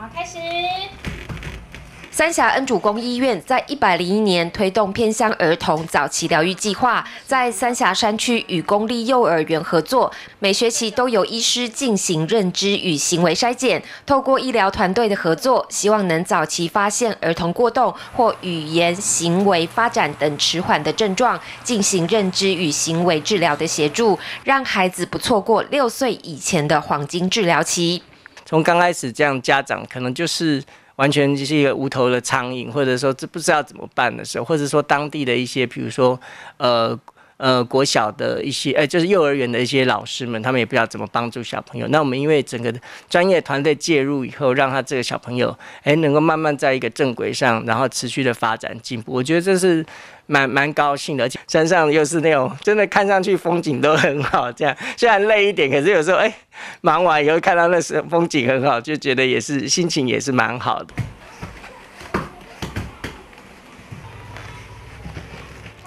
好，开始。三峡恩主公医院在一百零一年推动偏乡儿童早期疗愈计划，在三峡山区与公立幼儿园合作，每学期都有医师进行认知与行为筛检，透过医疗团队的合作，希望能早期发现儿童过动或语言行为发展等迟缓的症状，进行认知与行为治疗的协助，让孩子不错过六岁以前的黄金治疗期。从刚开始这样，家长可能就是。完全就是一个无头的苍蝇，或者说这不知道怎么办的时候，或者说当地的一些，比如说，呃。呃，国小的一些，呃，就是幼儿园的一些老师们，他们也不知道怎么帮助小朋友。那我们因为整个专业团队介入以后，让他这个小朋友，哎，能够慢慢在一个正轨上，然后持续的发展进步。我觉得这是蛮蛮高兴的，而且山上又是那种真的看上去风景都很好，这样虽然累一点，可是有时候哎，忙完以后看到那时候风景很好，就觉得也是心情也是蛮好的。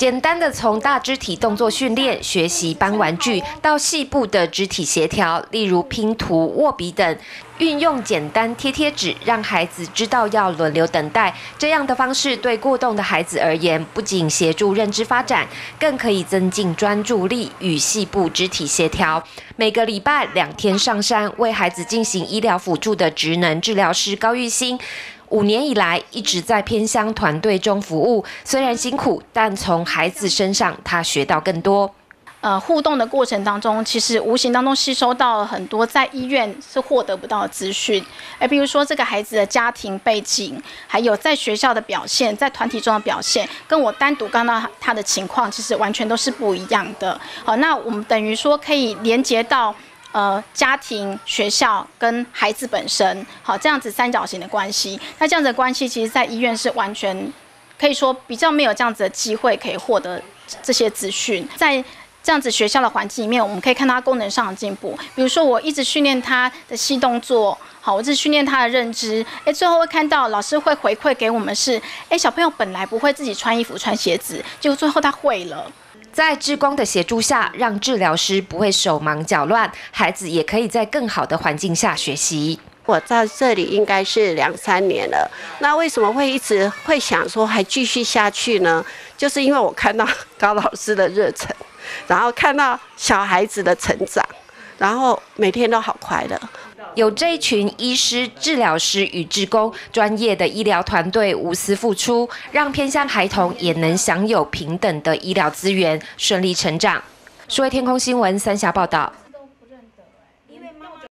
简单的从大肢体动作训练学习搬玩具，到细部的肢体协调，例如拼图、握笔等，运用简单贴贴纸，让孩子知道要轮流等待。这样的方式对过动的孩子而言，不仅协助认知发展，更可以增进专注力与细部肢体协调。每个礼拜两天上山为孩子进行医疗辅助的职能治疗师高玉兴。五年以来一直在偏乡团队中服务，虽然辛苦，但从孩子身上他学到更多。呃，互动的过程当中，其实无形当中吸收到了很多在医院是获得不到的资讯。哎，比如说这个孩子的家庭背景，还有在学校的表现，在团体中的表现，跟我单独看到他的情况，其实完全都是不一样的。好，那我们等于说可以连接到。呃，家庭、学校跟孩子本身，好，这样子三角形的关系。那这样子的关系，其实在医院是完全可以说比较没有这样子的机会可以获得这些资讯。在这样子学校的环境里面，我们可以看到他功能上的进步。比如说，我一直训练他的细动作，好，我一直训练他的认知。哎，最后会看到老师会回馈给我们是，哎，小朋友本来不会自己穿衣服、穿鞋子，结果最后他会了。在志工的协助下，让治疗师不会手忙脚乱，孩子也可以在更好的环境下学习。我在这里应该是两三年了，那为什么会一直会想说还继续下去呢？就是因为我看到高老师的热忱，然后看到小孩子的成长，然后每天都好快乐。有这一群医师、治疗师与职工专业的医疗团队无私付出，让偏乡孩童也能享有平等的医疗资源，顺利成长。数位天空新闻三峡报道。